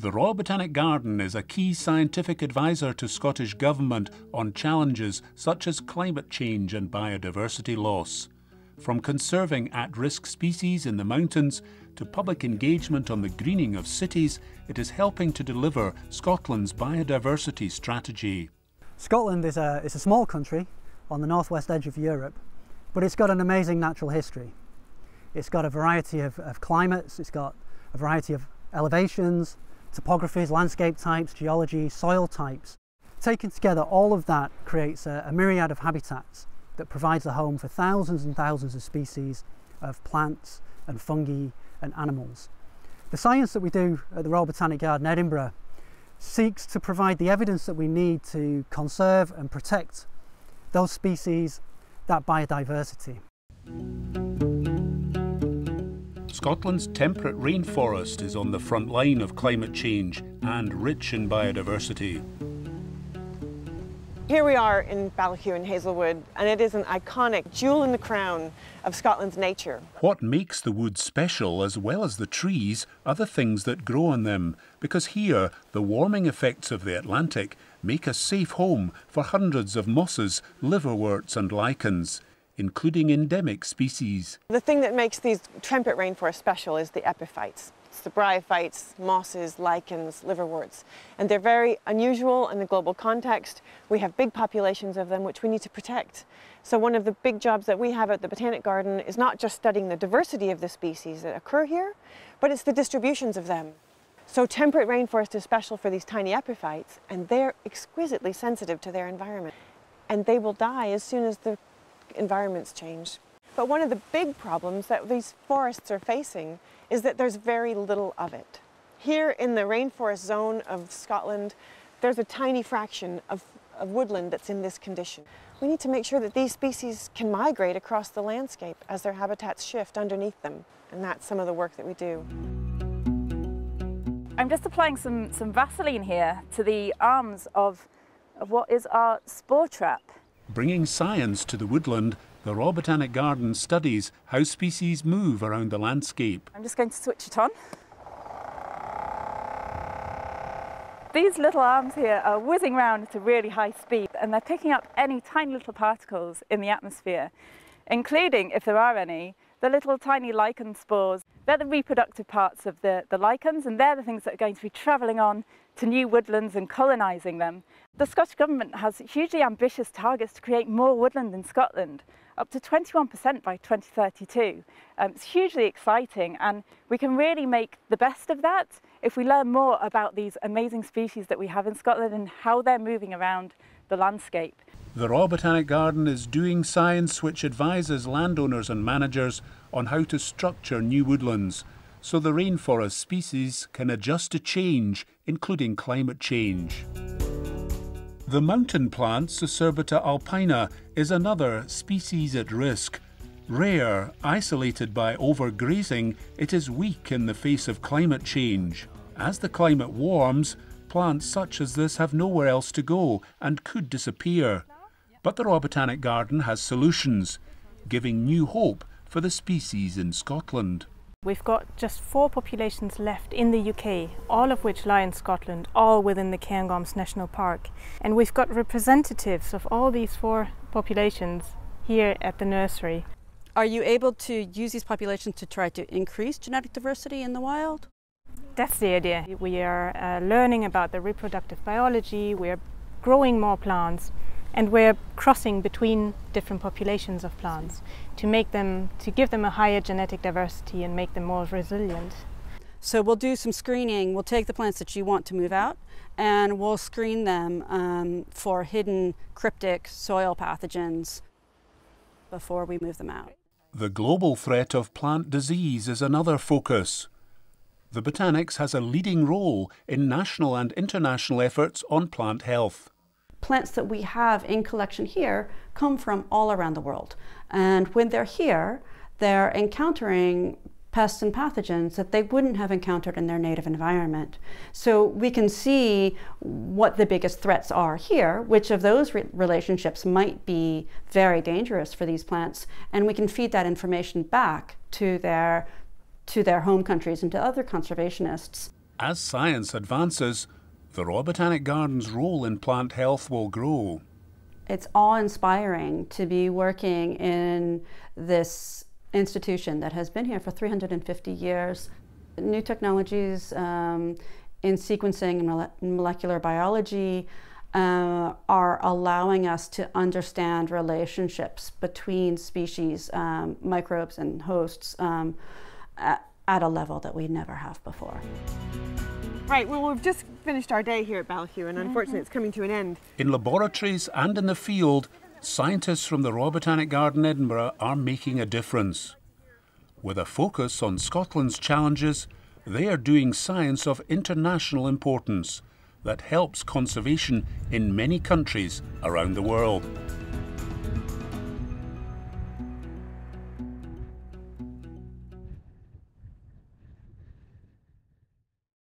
The Royal Botanic Garden is a key scientific advisor to Scottish Government on challenges such as climate change and biodiversity loss. From conserving at risk species in the mountains to public engagement on the greening of cities, it is helping to deliver Scotland's biodiversity strategy. Scotland is a, a small country on the northwest edge of Europe, but it's got an amazing natural history. It's got a variety of, of climates, it's got a variety of elevations, topographies, landscape types, geology, soil types. Taken together, all of that creates a, a myriad of habitats that provides a home for thousands and thousands of species of plants and fungi and animals. The science that we do at the Royal Botanic Garden, Edinburgh, seeks to provide the evidence that we need to conserve and protect those species, that biodiversity. Scotland's temperate rainforest is on the front line of climate change and rich in biodiversity. Here we are in Ballachuan Hazelwood, and it is an iconic jewel in the crown of Scotland's nature. What makes the woods special, as well as the trees, are the things that grow on them, because here the warming effects of the Atlantic make a safe home for hundreds of mosses, liverworts, and lichens including endemic species. The thing that makes these temperate rainforests special is the epiphytes. It's the bryophytes, mosses, lichens, liverworts. And they're very unusual in the global context. We have big populations of them which we need to protect. So one of the big jobs that we have at the Botanic Garden is not just studying the diversity of the species that occur here, but it's the distributions of them. So temperate rainforest is special for these tiny epiphytes and they're exquisitely sensitive to their environment. And they will die as soon as the environments change. But one of the big problems that these forests are facing is that there's very little of it. Here in the rainforest zone of Scotland, there's a tiny fraction of, of woodland that's in this condition. We need to make sure that these species can migrate across the landscape as their habitats shift underneath them. And that's some of the work that we do. I'm just applying some, some Vaseline here to the arms of, of what is our spore trap. Bringing science to the woodland, the Royal Botanic Garden studies how species move around the landscape. I'm just going to switch it on. These little arms here are whizzing around at a really high speed and they're picking up any tiny little particles in the atmosphere, including, if there are any, the little tiny lichen spores. They're the reproductive parts of the, the lichens and they're the things that are going to be travelling on to new woodlands and colonising them. The Scottish Government has hugely ambitious targets to create more woodland in Scotland, up to 21% by 2032. Um, it's hugely exciting and we can really make the best of that if we learn more about these amazing species that we have in Scotland and how they're moving around the landscape. The Royal Botanic Garden is doing science which advises landowners and managers on how to structure new woodlands so the rainforest species can adjust to change, including climate change. The mountain plant Cicerbita alpina is another species at risk. Rare, isolated by overgrazing, it is weak in the face of climate change. As the climate warms, plants such as this have nowhere else to go and could disappear. But the Royal Botanic Garden has solutions, giving new hope for the species in Scotland. We've got just four populations left in the UK, all of which lie in Scotland, all within the Cairngorms National Park. And we've got representatives of all these four populations here at the nursery. Are you able to use these populations to try to increase genetic diversity in the wild? That's the idea. We are uh, learning about the reproductive biology, we're growing more plants, and we're crossing between different populations of plants to make them to give them a higher genetic diversity and make them more resilient. So we'll do some screening. We'll take the plants that you want to move out and we'll screen them um, for hidden cryptic soil pathogens before we move them out. The global threat of plant disease is another focus. The Botanics has a leading role in national and international efforts on plant health plants that we have in collection here come from all around the world. And when they're here, they're encountering pests and pathogens that they wouldn't have encountered in their native environment. So we can see what the biggest threats are here, which of those re relationships might be very dangerous for these plants, and we can feed that information back to their, to their home countries and to other conservationists. As science advances, the Royal Botanic Gardens' role in plant health will grow. It's awe inspiring to be working in this institution that has been here for 350 years. New technologies um, in sequencing and molecular biology uh, are allowing us to understand relationships between species, um, microbes, and hosts um, at, at a level that we never have before. Right, well, we've just finished our day here at Ballyhue, and unfortunately, mm-hmm. it's coming to an end. In laboratories and in the field, scientists from the Royal Botanic Garden Edinburgh are making a difference. With a focus on Scotland's challenges, they are doing science of international importance that helps conservation in many countries around the world.